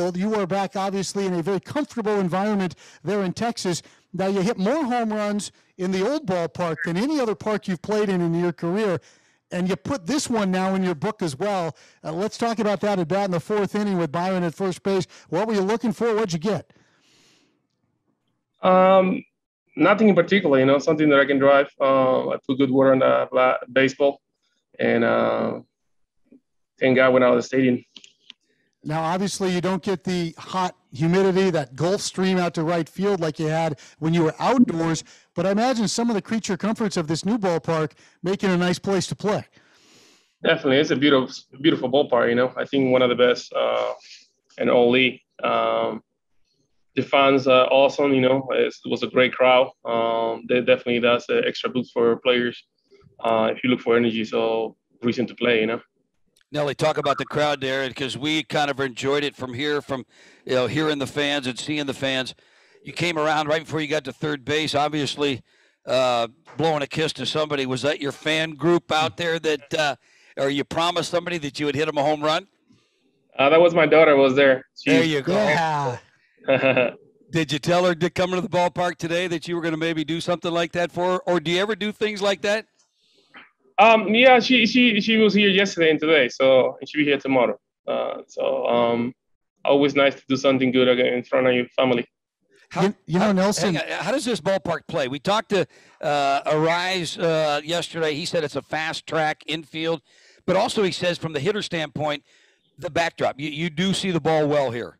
field. You are back, obviously, in a very comfortable environment there in Texas. Now, you hit more home runs in the old ballpark than any other park you've played in in your career. And you put this one now in your book as well. Uh, let's talk about that at bat in the fourth inning with Byron at first base. What were you looking for? What'd you get? Um, nothing in particular, you know, something that I can drive. Uh, I put good word on the baseball, and uh, thank God went out of the stadium. Now, obviously, you don't get the hot humidity, that Gulf Stream out to right field like you had when you were outdoors. But I imagine some of the creature comforts of this new ballpark make it a nice place to play. Definitely, it's a beautiful, beautiful ballpark. You know, I think one of the best uh, in all. Um, the fans are awesome. You know, it was a great crowd. Um, they definitely does an extra boost for players. Uh, if you look for energy, so reason to play. You know. Nelly, talk about the crowd there because we kind of enjoyed it from here, from you know, hearing the fans and seeing the fans. You came around right before you got to third base, obviously uh, blowing a kiss to somebody. Was that your fan group out there that, uh, or you promised somebody that you would hit him a home run? Uh, that was my daughter. Was there? She, there you go. Yeah. Did you tell her to come to the ballpark today that you were going to maybe do something like that for her, or do you ever do things like that? Um, yeah, she she she was here yesterday and today, so she'll be here tomorrow. Uh, so um, always nice to do something good again in front of your family. How, you, you, know, Nelson. How does this ballpark play? We talked to uh, Arraez uh, yesterday. He said it's a fast track infield, but also he says from the hitter standpoint, the backdrop. You, you do see the ball well here.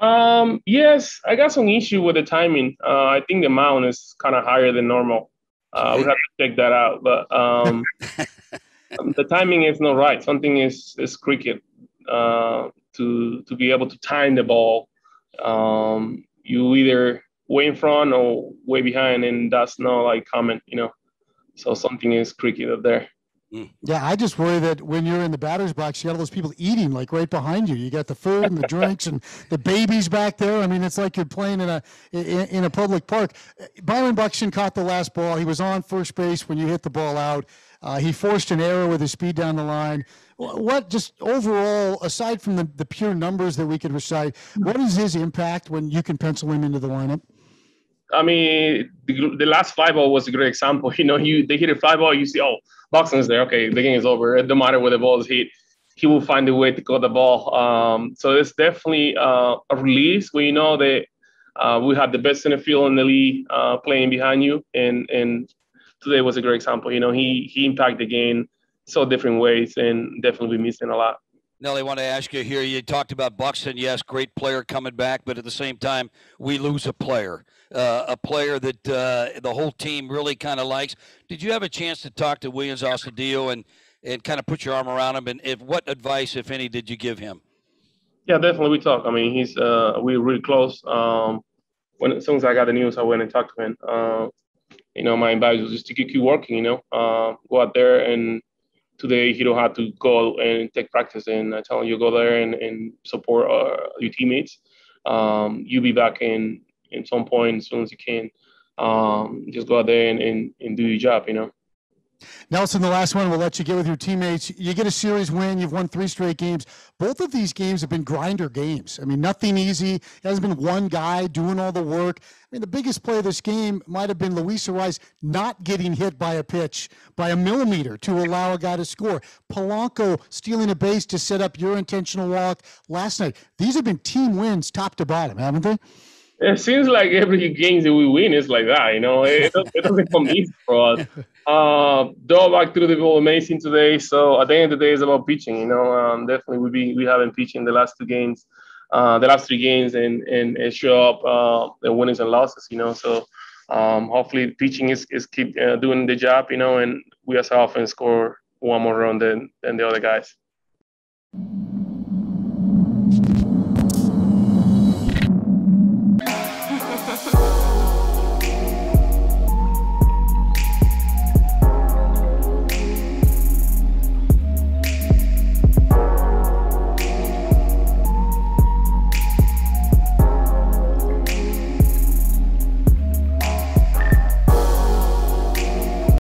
Um, yes, I got some issue with the timing. Uh, I think the mound is kind of higher than normal. Uh, we have to check that out. But um, the timing is not right. Something is is cricket uh, to to be able to time the ball. Um, you either way in front or way behind, and that's not like common, you know. So something is cricket up there. Mm. Yeah, I just worry that when you're in the batter's box, you got all those people eating like right behind you. You got the food and the drinks and the babies back there. I mean, it's like you're playing in a in, in, a public park. Byron Buxton caught the last ball. He was on first base when you hit the ball out. Uh, he forced an error with his speed down the line. What just overall, aside from the, the pure numbers that we could recite, what is his impact when you can pencil him into the lineup? I mean, the, the last fly ball was a great example. You know, you they hit a fly ball, you see, oh, Buxton's there. Okay, the game is over. Don't matter where the ball is hit, he will find a way to got the ball. Um, so it's definitely uh, a release you know that uh, we have the best the field in the league uh, playing behind you, and and today was a great example. You know, he he impacted the game so different ways, and definitely missing a lot. Nelly, I want to ask you here. You talked about Buxton. Yes, great player coming back, but at the same time, we lose a player, uh, a player that uh, the whole team really kind of likes. Did you have a chance to talk to Willians Astudillo and and kind of put your arm around him? And if what advice, if any, did you give him? Yeah, definitely. We talk. I mean, he's uh, we were really close. Um, when as soon as I got the news, I went and talked to him. Uh, you know, my advice was just to keep working. You know, uh, go out there and today you don't have to go and take practice and I tell you go there and, and support uh, your teammates. Um, you'll be back in in some point as soon as you can. Um, just go out there and, and, and do your job, you know. Nelson, the last one, we'll let you get with your teammates. You get a series win. You've won three straight games. Both of these games have been grinder games. I mean, nothing easy. It hasn't been one guy doing all the work. I mean, the biggest play of this game might have been Luis Arraez not getting hit by a pitch by a millimeter to allow a guy to score. Polanco stealing a base to set up your intentional walk last night. These have been team wins top to bottom, haven't they? It seems like every game that we win is like that, you know. It, it doesn't come easy for us. Uh, back through the ball amazing today. So at the end of the day, it's about pitching. You know, um, definitely we be we haven't pitched in the last two games, uh, the last three games, and and, and show up uh, the winnings and losses. You know, so um, hopefully pitching is is keep uh, doing the job. You know, and we as offense score one more run than than the other guys. love.